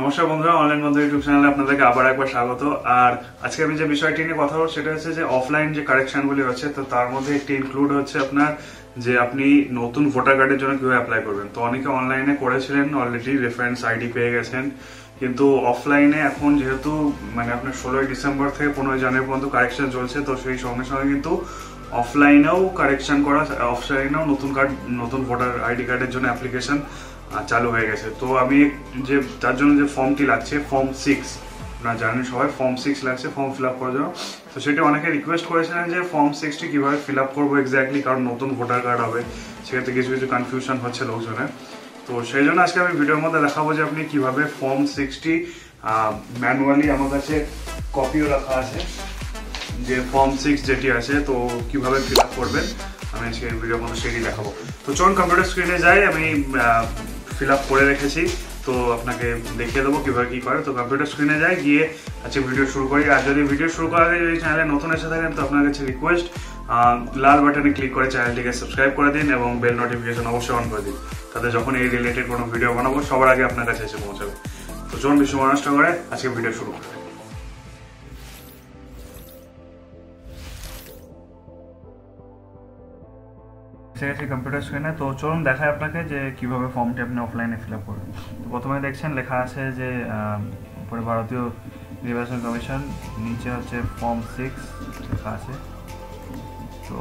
নমস্কার বন্ধুরা অনলাইন বন্ধু ইউটিউব চ্যানেলে আপনাদেরকে আবার একবার স্বাগত। আর আজকে আমি যে বিষয়টি নিয়ে কথা বলব, সেটা হচ্ছে যে অফলাইন যে কারেকশনগুলি হচ্ছে তো তার মধ্যে একটি ইনক্লুড হচ্ছে আপনার যে আপনি নতুন ভোটার কার্ডের জন্য কীভাবে অ্যাপ্লাই করবেন। তো অনেকে অনলাইনে করেছিলেন অলরেডি রেফারেন্স আইডি পেয়ে গেছেন। কিন্তু অফলাইনে এখন যেহেতু মানে আপনার ষোলোই ডিসেম্বর থেকে পনেরোই জানুয়ারি পর্যন্ত কারেকশন চলছে, তো সেই সঙ্গে সঙ্গে কিন্তু অফলাইনেও কারেকশন করা অফলাইনেও নতুন কার্ড নতুন ভোটার আইডি কার্ডের জন্য অ্যাপ্লিকেশন চালু হয়ে গেছে। তো আমি যে, তার জন্য যে ফর্মটি লাগছে ফর্ম সিক্স আপনারা জানেন সবাই ফর্ম সিক্স লাগছে ফর্ম ফিল আপ করার জন্য। তো সেটা অনেকে রিকোয়েস্ট করেছিলেন যে ফর্ম সিক্সটি কীভাবে ফিল আপ করব এক্স্যাক্টলি কারণ নতুন ভোটার কার্ড হবে, সেক্ষেত্রে কিছু কিছু কনফিউশন হচ্ছে লোকজনের। তো সেই জন্য আজকে আমি ভিডিওর মধ্যে দেখাবো যে আপনি কীভাবে ফর্ম সিক্সটি ম্যানুয়ালি আমার কাছে কপিও রাখা আছে, যে ফর্ম সিক্স যেটি আছে, তো কীভাবে ফিল আপ করবেন, আমি আজকে ভিডিওর মধ্যে সেটি দেখাবো। তো চলুন কম্পিউটার স্ক্রিনে যাই, আমি ফিল আপ করে রেখেছি। তো আপনাকে দেখিয়ে দেবো কীভাবে কী করে। তো কম্পিউটার স্ক্রিনে যাই, গিয়ে আজকে ভিডিও শুরু করি। আর যদি ভিডিও শুরু করার আগে যদি চ্যানেলে নতুন এসে থাকেন, তো আপনার কাছে রিকোয়েস্ট লাল বাটনে ক্লিক করে চ্যানেলটিকে সাবস্ক্রাইব করে দিন এবং বেল নোটিফিকেশন অবশ্যই অন করে দিন। তাতে যখন এই রিলেটেড কোনো ভিডিও বানাবো, সবার আগে আপনার কাছে এসে পৌঁছাবে। তো চলুন বিশ্ব নষ্ট করে আজকে ভিডিও শুরু করি। এসে কম্পিউটার স্ক্রিনে তো চলুন দেখায় আপনাকে যে কীভাবে ফর্মটি আপনি অফলাইনে ফিল আপ করবেন। তো প্রথমে দেখছেন লেখা আছে যে উপরে ভারতীয় নির্বাচন কমিশন, নিচে হচ্ছে ফর্ম সিক্স লেখা আছে। তো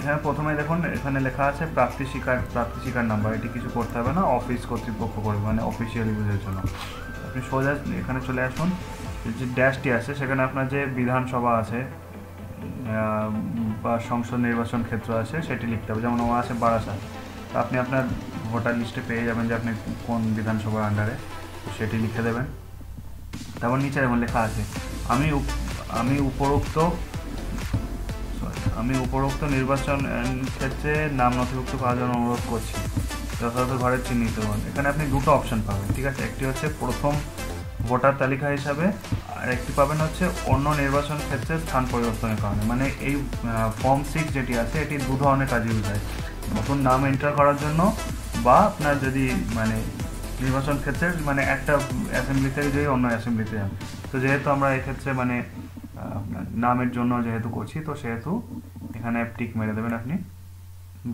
এখানে প্রথমে দেখুন, এখানে লেখা আছে প্রাপ্তি শিকার প্রাপ্তি শিকার নাম্বার এটি কিছু করতে হবে না অফিস কর্তৃপক্ষ করবে মানে অফিসিয়াল ইউজের জন্য। আপনি সোজা এখানে চলে আসুন, যে ড্যাশটি আছে, সেখানে আপনার যে বিধানসভা আছে বা সংসদ নির্বাচন ক্ষেত্র আছে, সেটি লিখতে হবে। যেমন ও আছে বারাসাত। আপনি আপনার ভোটার লিস্টে পেয়ে যাবেন যে আপনি কোন বিধানসভার আন্ডারে সেটি লিখে দেবেন। তারপর নিচে যেমন লেখা আছে, আমি আমি উপরোক্ত আমি উপরোক্ত নির্বাচন ক্ষেত্রে নাম নথিভুক্ত করার জন্য অনুরোধ করছি। যথাযথ ঘরে চিহ্নিত হন এখানে আপনি দুটো অপশন পাবেন, ঠিক আছে? একটি হচ্ছে প্রথম ভোটার তালিকা হিসাবে আর একটি পাবেন হচ্ছে অন্য নির্বাচন ক্ষেত্রে স্থান পরিবর্তনের কারণে। মানে এই ফর্ম সিক্স যেটি আছে, এটি দু ধরনের কাজে ইউজ হয়। নতুন নাম এন্টার করার জন্য বা আপনার যদি মানে নির্বাচন ক্ষেত্রে মানে একটা অ্যাসেম্বলি থেকে যদি অন্য অ্যাসেম্বলিতে যান। তো যেহেতু আমরা এক্ষেত্রে মানে নামের জন্য যেহেতু করছি, তো সেহেতু এখানে টিক মেরে দেবেন আপনি।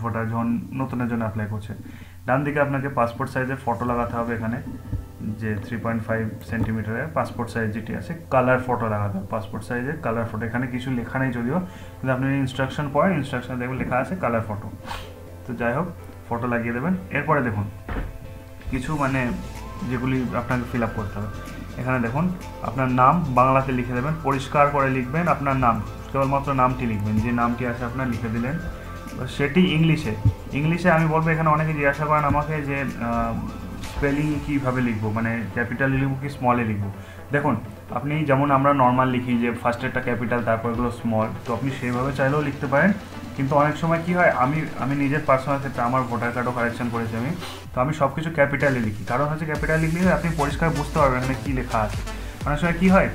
ভোটার যখন নতুনের জন্য অ্যাপ্লাই করছেন ডান দিকে আপনাকে পাসপোর্ট সাইজের ফটো লাগাতে হবে এখানে। যে থ্রি পয়েন্ট ফাইভ সেন্টিমিটারের পাসপোর্ট সাইজ যেটি আছে কালার ফটো লাগাতে হবে পাসপোর্ট সাইজের কালার ফটো এখানে কিছু লেখা নেই যদিও, কিন্তু আপনি ইনস্ট্রাকশন পড়েন ইনস্ট্রাকশন দেখবেন লেখা আছে কালার ফটো তো যাই হোক ফটো লাগিয়ে দেবেন। এরপরে দেখুন, কিছু মানে যেগুলি আপনাকে ফিল আপ করতে হবে। এখানে দেখুন, আপনার নাম বাংলাতে লিখে দেবেন, পরিষ্কার করে লিখবেন আপনার নাম, কেবলমাত্র নামটি লিখবেন। যে নামটি আছে আপনার লিখে দিলেন। সেটি ইংলিশে। ইংলিশে আমি বলব, এখানে অনেকে জিজ্ঞাসা করেন আমাকে যে স্পেলিং কীভাবে লিখব? মানে ক্যাপিটালে লিখব কি স্মলে লিখব? দেখুন, আপনি যেমন আমরা নর্মাল লিখি যে ফার্স্টেরটা ক্যাপিটাল তারপর এগুলো স্মল তো আপনি সেইভাবে চাইলেও লিখতে পারেন। কিন্তু অনেক সময় কি হয়, আমি আমি নিজের পার্সোনাল ক্ষেত্রে আমার ভোটার কার্ডও কারেকশন করেছি আমি। তো আমি সব কিছু ক্যাপিটালে লিখি। কারণ হচ্ছে ক্যাপিটাল লিখলে আপনি পরিষ্কার বুঝতে পারবেন এখানে কী লেখা আছে। অনেক সময় কী হয়,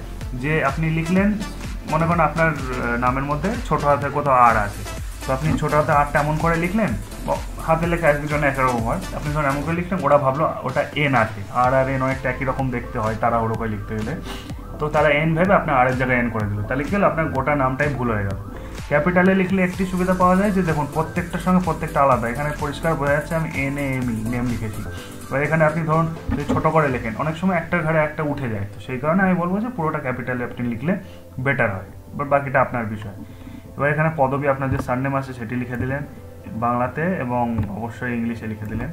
যে আপনি লিখলেন, মনে করেন আপনার নামের মধ্যে ছোটো হাতের কোথাও আর আছে। তো আপনি ছোটো হাতে আরটা এমন করে লিখলেন হাতে লেখা একজন একরকম হয় আপনি যখন এমন করে লিখলেন ওরা ভাবলো ওটা এন আছে। আর আর এন অনেকটা একই রকম দেখতে হয়, তারা ওরকম লিখতে গেলে। তো তারা এন ভেবে আপনার আরেক জায়গায় এন করে দিল। তাহলে কী হলো? আপনার গোটা নামটাই ভুল হয়ে গেল। ক্যাপিটালে লিখলে একটি সুবিধা পাওয়া যায় যে, দেখুন, প্রত্যেকটার সঙ্গে প্রত্যেকটা আলাদা। এখানে পরিষ্কার বোঝা যাচ্ছে আমি N A M E name লিখেছি। এবার এখানে আপনি ধরুন, যদি ছোটো করে লেখেন, অনেক সময় একটার ঘরে একটা উঠে যায়। তো সেই কারণে আমি বলব যে, পুরোটা ক্যাপিটালে আপনি লিখলে বেটার হয়। এবার বাকিটা আপনার বিষয়। এবার এখানে পদবি আপনার যে সারনেম আছে, সেটি লিখে দিলেন। বাংলাতে এবং অবশ্যই ইংলিশে লিখে দিলেন।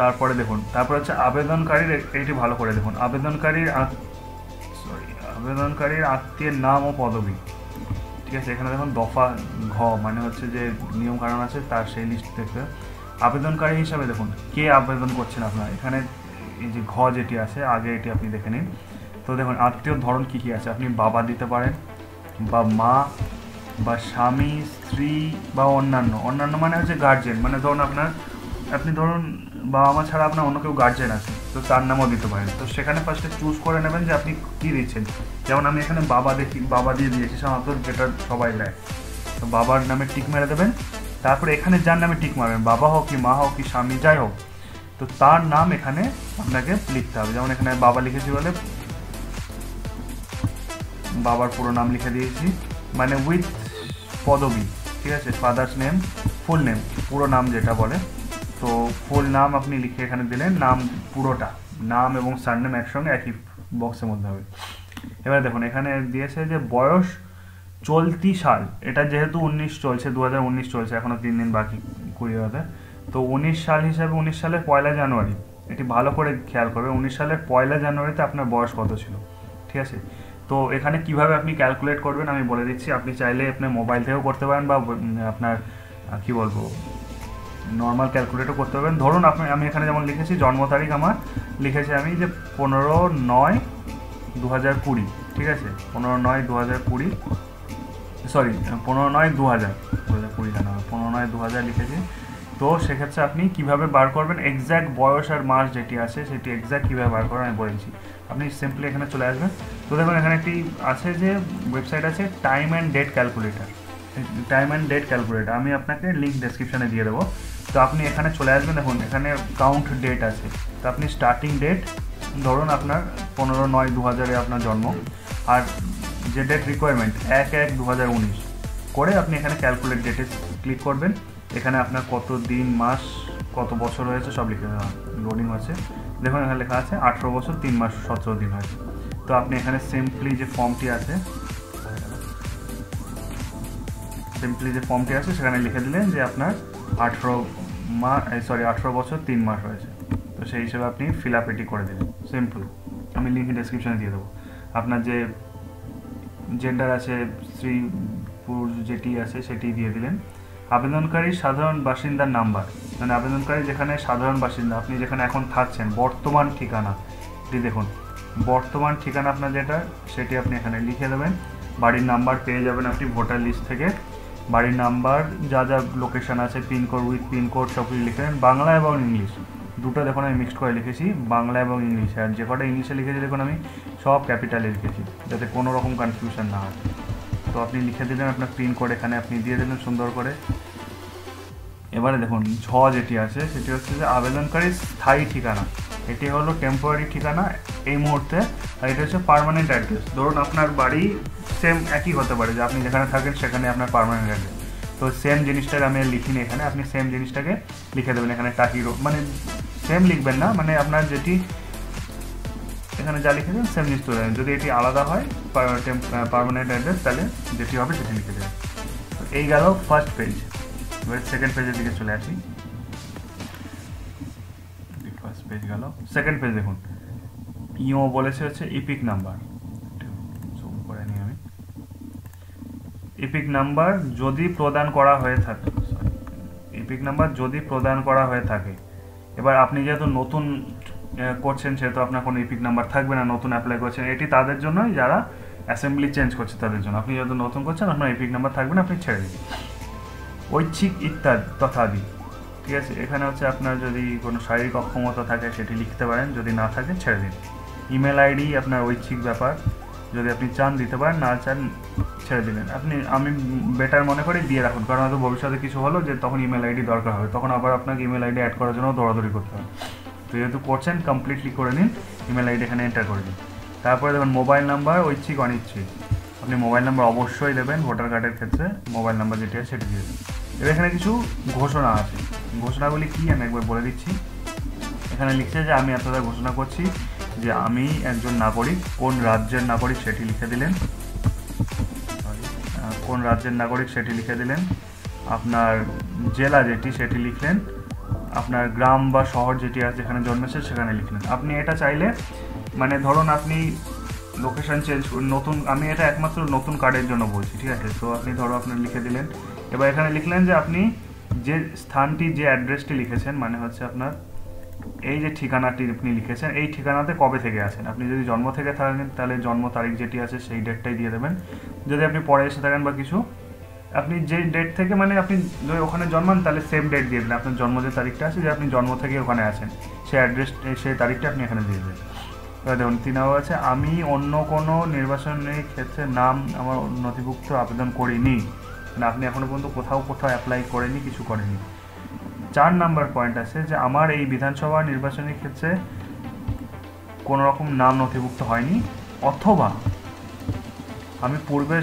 তারপরে দেখুন, তারপরে হচ্ছে আবেদনকারীর এইটি ভালো করে দেখুন। আবেদনকারীর সরি আবেদনকারীর আত্মীয়ের নাম ও পদবী। ঠিক আছে, এখানে দেখুন দফা ঘ মানে হচ্ছে যে নিয়ম কারণ আছে, তার সেই লিস্ট থেকে আবেদনকারী হিসাবে দেখুন, কে আবেদন করছেন আপনার? এখানে এই যে ঘ যেটি আছে, আগে এটি আপনি দেখে নিন। তো দেখুন আত্মীয় ধরন কী কী আছে? আপনি বাবা দিতে পারেন, বা মা বা স্বামী, স্ত্রী বা অন্যান্য অন্যান্য মানে হচ্ছে গার্জেন মানে ধরুন আপনার, আপনি ধরুন বাবা মা ছাড়া আপনার অন্য কেউ গার্জেন আছে, তো তার নামও দিতে পারেন। তো সেখানে ফার্স্টে চুজ করে নেবেন যে আপনি কী দিচ্ছেন। যেমন আমি এখানে বাবা দেখি, বাবা দিয়ে দিয়েছি সাধারণত, যেটা সবাই দেয় তো বাবার নামে টিক মেরে দেবেন, তারপরে এখানে যার নামে টিক মারবেন, বাবা হোক কি মা হোক কি স্বামী, যাই হোক, তো তার নাম এখানে আপনাকে লিখতে হবে। যেমন এখানে বাবা লিখেছি বলে, বাবার পুরো নাম লিখে দিয়েছি। মানে উইথ পদবি, ঠিক আছে? ফাদার্স নেম ফুল নেম পুরো নাম যেটা বলে। তো ফুল নাম আপনি লিখে এখানে দিলেন, নাম পুরোটা, নাম এবং সারনেম একসঙ্গে একই বক্সের মধ্যে হবে। এবার দেখুন, এখানে দিয়েছে যে বয়স চলতি সাল, এটা যেহেতু উনিশ চলছে দু হাজার উনিশ চলছে এখনও তিন দিন বাকি, কুড়ি হতে তো উনিশ সাল হিসাবে, উনিশ সালের পয়লা জানুয়ারি, এটি ভালো করে খেয়াল করবে, উনিশ সালের পয়লা জানুয়ারিতে আপনার বয়স কত ছিল, ঠিক আছে? তো এখানে কীভাবে আপনি ক্যালকুলেট করবেন আমি বলে দিচ্ছি। আপনি চাইলে আপনার মোবাইল থেকেও করতে পারেন বা আপনার কি বলব নর্মাল ক্যালকুলেটও করতে পারবেন ধরুন আপনি, আমি এখানে যেমন লিখেছি, জন্ম তারিখ আমার, লিখেছি আমি যে পনেরো নয় দু হাজার কুড়ি, ঠিক আছে? পনেরো নয় দু হাজার কুড়ি সরি পনেরো নয় দু হাজার দু হাজার কুড়ি জানা পনেরো নয় দু হাজার লিখেছি। তো সেক্ষেত্রে আপনি কীভাবে বার করবেন? এক্স্যাক্ট বয়স আর মাস যেটি আছে, সেটি এক্স্যাক্ট কীভাবে বার করবেন আমি বলেছি আপনি সিম্পলি এখানে চলে আসবেন। তো দেখুন এখানে একটি আছে যে ওয়েবসাইট আছে time and date calculator time and date calculator আমি আপনাকে লিঙ্ক ডেসক্রিপশানে দিয়ে দেবো। তো আপনি এখানে চলে আসবেন, দেখুন, এখানে কাউন্ট ডেট আছে। তো আপনি স্টার্টিং ডেট ধরুন আপনার পনেরো নয় দু হাজারে আপনার জন্ম, আর যে ডেট রিকোয়ারমেন্ট এক এক দু হাজার উনিশ। করে আপনি এখানে ক্যালকুলেট ডেটে ক্লিক করবেন। এখানে আপনার কত দিন, মাস, কত বছর হয়েছে, সব লিখে দেওয়া লোডিং আছে। দেখুন, এখানে লেখা আছে, আঠেরো বছর, তিন মাস, সতেরো দিন হয়েছে তো আপনি এখানে সিম্পলি যে ফর্মটি আছে সিম্পলি যে ফর্মটি আছে, সেখানে লিখে দিলেন যে আপনার আঠেরো মাস সরি আঠেরো বছর তিন মাস হয়েছে। তো সেই হিসেবে আপনি ফিল আপ এটি করে দিলেন সিম্পল আমি লিঙ্ক ডিসক্রিপশানে দিয়ে দেবো। আপনার যে জেন্ডার আছে, স্ত্রী, পুরুষ যেটি আছে, সেটি দিয়ে দিলেন। আবেদনকারী সাধারণ বাসিন্দার নাম্বার মানে আবেদনকারী যেখানে সাধারণ বাসিন্দা, আপনি যেখানে এখন থাকছেন, বর্তমান ঠিকানা এটি দেখুন। বর্তমান ঠিকানা আপনার যেটা, সেটি আপনি এখানে লিখে দেবেন। বাড়ির নাম্বার পেয়ে যাবেন আপনি ভোটার লিস্ট থেকে। বাড়ির নাম্বার, যা যা লোকেশান আছে পিনকোড উইথ পিনকোড সব কিছু লিখে দেবেন। বাংলা এবং ইংলিশ। দুটো দেখুন, আমি মিক্সড করে লিখেছি। বাংলা এবং ইংলিশে। আর যে কটা ইংলিশে লিখেছি, দেখুন, আমি সব ক্যাপিটালে লিখেছি, যাতে কোনো রকম কনফিউশন না হয়। তো আপনি লিখে দিলেন আপনার পিনকোড এখানে আপনি দিয়ে দিলেন সুন্দর করে। এবারে দেখুন, ঝ যেটি আছে, সেটি হচ্ছে যে আবেদনকারীর স্থায়ী ঠিকানা। এটি হলো টেম্পোরারি ঠিকানা এই মুহূর্তে, আর এটা হচ্ছে পারমানেন্ট অ্যাড্রেস ধরুন আপনার বাড়ি সেম একই হতে পারে, যে আপনি যেখানে থাকেন সেখানে আপনার পারমানেন্ট অ্যাড্রেস তো সেম জিনিসটাকে আমি লিখিনি এখানে, আপনি সেম জিনিসটাকে লিখে দেবেন এখানে টাকি মানে সেম লিখবেন না মানে আপনার যেটি এখানে যা লিখে দেবেন সেম জিনিস তুলে যদি এটি আলাদা হয় পারমানেন্ট অ্যাড্রেস তাহলে যেটি হবে সেটি লিখে দেবেন। এই গেল ফার্স্ট পেজ এবার সেকেন্ড পেজের দিকে চলে আসি। পেজ গেল। সেকেন্ড পেজ দেখুন। ইও বলেছে হচ্ছে ইপিক নাম্বার করে নিই আমি। ইপিক নাম্বার যদি প্রদান করা হয়ে থাকে ইপিক নাম্বার যদি প্রদান করা হয়ে থাকে, এবার আপনি যেহেতু নতুন করছেন, সেহেতু আপনার কোনো ইপিক নাম্বার থাকবে না, নতুন অ্যাপ্লাই করছেন, এটি তাদের জন্যই যারা অ্যাসেম্বলি চেঞ্জ করছে তাদের জন্য। আপনি যেহেতু নতুন করছেন, আপনার ইপিক নাম্বার থাকবে না, আপনি ছেড়ে দিন। ঐচ্ছিক ইত্যাদি, তথাদি। ঠিক আছে, এখানে হচ্ছে আপনার যদি কোনো শারীরিক অক্ষমতা থাকে সেটি লিখতে পারেন, যদি না থাকে ছেড়ে দিন। ইমেল আইডি আপনার ঐচ্ছিক ব্যাপার, যদি আপনি চান দিতে পারেন, না চান ছেড়ে দিলেন আপনি, আমি বেটার মনে করি দিয়ে রাখুন, কারণ হয়তো ভবিষ্যতে কিছু হলো যে তখন ইমেল আইডি দরকার হবে, তখন আবার আপনাকে ইমেল আইডি অ্যাড করার জন্য দৌড়াদৌড়ি করতে হবে। তো যেহেতু করছেন কমপ্লিটলি করে নিন, ইমেল আইডি এখানে এন্টার করে দিন। তারপরে দেখুন, মোবাইল নাম্বার ঐচ্ছিক, অনিচ্ছিক। আপনি মোবাইল নাম্বার অবশ্যই দেবেন, ভোটার কার্ডের ক্ষেত্রে মোবাইল নাম্বার যেটি আছে সেটি দিয়ে দেবেন এবার এখানে কিছু ঘোষণা আছে। ঘোষণাগুলি কী আমি একবার বলে দিচ্ছি। এখানে লিখছে যে আমি এতটা ঘোষণা করছি যে আমি একজন নাগরিক, কোন রাজ্যের নাগরিক সেটি লিখে দিলেন। কোন রাজ্যের নাগরিক সেটি লিখে দিলেন। আপনার জেলা যেটি সেটি লিখলেন। আপনার গ্রাম বা শহর যেটি আছে যেখানে জন্মেছে সেখানে লিখলেন। আপনি এটা চাইলে মানে ধরুন আপনি লোকেশান চেঞ্জ নতুন, আমি এটা একমাত্র নতুন কার্ডের জন্য বলছি, ঠিক আছে? তো আপনি ধরো আপনি লিখে দিলেন। এবার এখানে লিখলেন যে আপনি যে স্থানটি যে অ্যাড্রেসটি লিখেছেন মানে হচ্ছে আপনার এই যে ঠিকানাটি আপনি লিখেছেন, এই ঠিকানাতে কবে থেকে আছেন? আপনি যদি জন্ম থেকে থাকেন, তাহলে জন্ম তারিখ যেটি আছে সেই ডেটটাই দিয়ে দেবেন। যদি আপনি পরে এসে থাকেন বা কিছু, আপনি যে ডেট থেকে মানে আপনি যদি ওখানে জন্মান, তাহলে সেম ডেট দিয়ে দেবেন আপনার জন্ম যে তারিখটা আছে, যে আপনি জন্ম থেকে ওখানে আছেন, সেই অ্যাড্রেস সেই তারিখটা আপনি এখানে দিয়ে দেবেন এবার দেখুন, তিন আছে, আমি অন্য কোনো নির্বাচনের ক্ষেত্রে নাম আমার নথিভুক্ত আবেদন করিনি। মানে আপনি এখনও পর্যন্ত কোথাও কোথাও অ্যাপ্লাই করেনি কিছু করেনি চার নাম্বার পয়েন্ট আছে যে, আমার এই বিধানসভা নির্বাচনের ক্ষেত্রে কোনো রকম নাম নথিভুক্ত হয়নি, অথবা আমি পূর্বে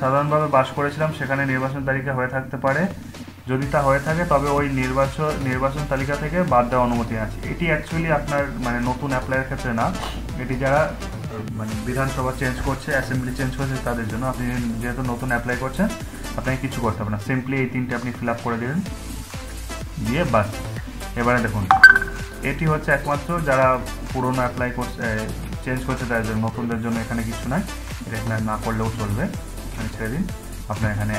সাধারণভাবে বাস করেছিলাম, সেখানে নির্বাচন তালিকা হয়ে থাকতে পারে। যদি তা হয়ে থাকে, তবে ওই নির্বাচন নির্বাচন তালিকা থেকে বাদ দেওয়া অনুমতি আছে। এটি অ্যাকচুয়ালি আপনার মানে নতুন অ্যাপ্লাইয়ের ক্ষেত্রে না। এটি যারা মানে বিধানসভা চেঞ্জ করছে অ্যাসেম্বলি চেঞ্জ করছে, তাদের জন্য। আপনি যেহেতু নতুন অ্যাপ্লাই করছেন আপনাকে কিছু করতে হবে না। সিম্পলি এই তিনটে আপনি ফিল করে দেবেন দিয়ে বাস। এবারে দেখুন, এটি হচ্ছে একমাত্র যারা পুরনো অ্যাপ্লাই করছে চেঞ্জ করছে তাদের নতুনদের জন্য এখানে কিছু নাই। এটা এখানে না করলেও চলবে। এখানে ছেড়ে দিন। আপনার এখানে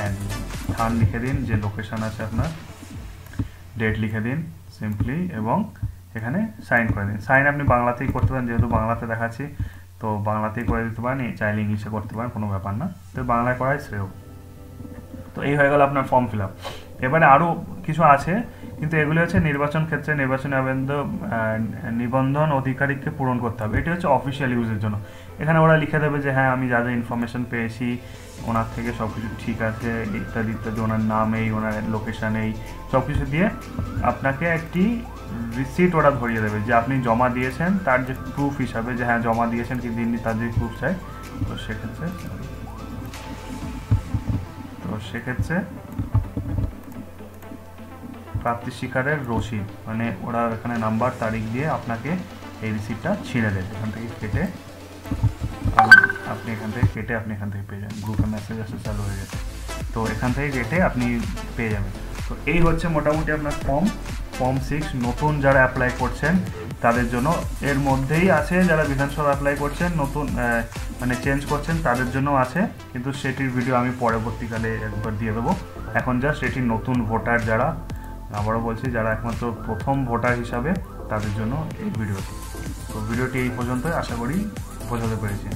স্থান লিখে দিন, যে লোকেশন আছে আপনার। ডেট লিখে দিন সিম্পলি এবং এখানে সাইন করে দিন। সাইন আপনি বাংলাতেই করতে পারেন, যেহেতু বাংলাতে দেখাচ্ছি, তো বাংলাতেই করে দিতে পারেন, চাইলে ইংলিশে করতে পারেন, কোনো ব্যাপার না। তো বাংলায় করাই শ্রেয়। তো এই হয়ে গেল আপনার ফর্ম ফিল আপ এবারে আরও কিছু আছে, কিন্তু এগুলি হচ্ছে নির্বাচন ক্ষেত্রে নির্বাচনী আবেদন নিবন্ধন অধিকারীকে পূরণ করতে হবে। এটি হচ্ছে অফিসিয়াল ইউজের জন্য। এখানে ওরা লিখে দেবে যে হ্যাঁ আমি যা যা ইনফরমেশন পেয়েছি, ওনার থেকে সব কিছু ঠিক আছে, ইত্যাদি ইত্যাদি, ওনার নাম এই, ওনার লোকেশান এই সব কিছু দিয়ে আপনাকে একটি রিসিট ওরা ধরিয়ে দেবে যে, আপনি জমা দিয়েছেন, তার যে প্রুফ হিসাবে যে হ্যাঁ জমা দিয়েছেন কি দিননি তার যে প্রুফ চাই তো সেক্ষেত্রে সেক্ষেত্রে প্রাপ্তি শিকারের রসিদ মানে ওরা এখানে নাম্বার, তারিখ দিয়ে আপনাকে এই রিসিপ্টটা ছিঁড়ে দেবে। এখান থেকে কেটে আপ- আপনি এখান থেকে কেটে আপনি এখান থেকে পেয়ে যাবেন। গ্রুপে মেসেজ আসে চালু হয়ে গেছে। তো এখান থেকে কেটে আপনি পেয়ে যাবেন। তো এই হচ্ছে মোটামুটি আপনার ফর্ম ফর্ম সিক্স নতুন যারা অ্যাপ্লাই করছেন তাদের জন্য। এর মধ্যেই আছে যারা বিধানসভা অ্যাপ্লাই করছেন, নতুন মানে চেঞ্জ করছেন, তাদের জন্য আছে। কিন্তু সেটির ভিডিও আমি পরবর্তীকালে একবার দিয়ে দেবো। এখন যা সেটি নতুন ভোটার যারা, আবারও বলছি, যারা একমাত্র প্রথম ভোটার হিসাবে, তাদের জন্য এই ভিডিওটি তো ভিডিওটি এই পর্যন্তই। আশা করি বোঝাতে পেরেছি।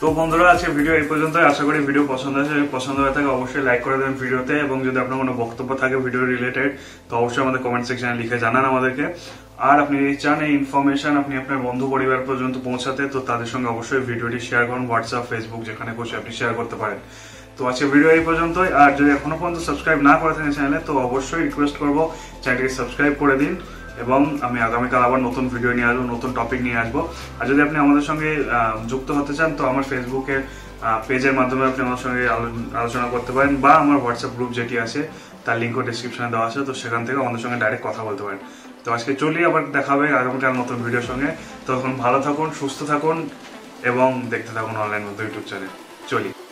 তো বন্ধুরা আজকে ভিডিও এই পর্যন্তই। আশা করি ভিডিও পছন্দ হয়েছে। পছন্দ হয়ে থাকে, অবশ্যই লাইক করে দেবেন ভিডিওতে এবং যদি আপনার কোনো বক্তব্য থাকে ভিডিও রিলেটেড তো অবশ্যই আমাদের কমেন্ট সেকশনে লিখে জানান আমাদেরকে। আর আপনি যদি চান এই ইনফরমেশন আপনি আপনার বন্ধু পরিবার পর্যন্ত পৌঁছাতে, তো তাদের সঙ্গে অবশ্যই ভিডিওটি শেয়ার করুন হোয়াটসঅ্যাপ ফেসবুক যেখানে খুশি আপনি শেয়ার করতে পারেন। তো আজকে ভিডিও এই পর্যন্তই। আর যদি এখনও পর্যন্ত সাবস্ক্রাইব না করে থাকেন চ্যানেলে তো অবশ্যই রিকোয়েস্ট করব চ্যানেলটিকে সাবস্ক্রাইব করে দিন। এবং আমি আগামীকাল আবার নতুন ভিডিও নিয়ে আসব, নতুন টপিক নিয়ে আসব। আর যদি আপনি আমাদের সঙ্গে যুক্ত হতে চান, তো আমার ফেসবুকের পেজের মাধ্যমে আপনি আমার সঙ্গে আলো- আলোচনা করতে পারেন বা আমার হোয়াটসঅ্যাপ গ্রুপ যেটি আছে, তার লিঙ্কও ডিসক্রিপশনে দেওয়া আছে। তো সেখান থেকে আমাদের সঙ্গে ডাইরেক্ট কথা বলতে পারেন। তো আজকে চলি, আবার দেখা হবে আগামীকাল নতুন ভিডিওর সঙ্গে। তখন ভালো থাকুন, সুস্থ থাকুন, এবং দেখতে থাকুন অনলাইন মধ্যে ইউটিউব চ্যানেল চলি।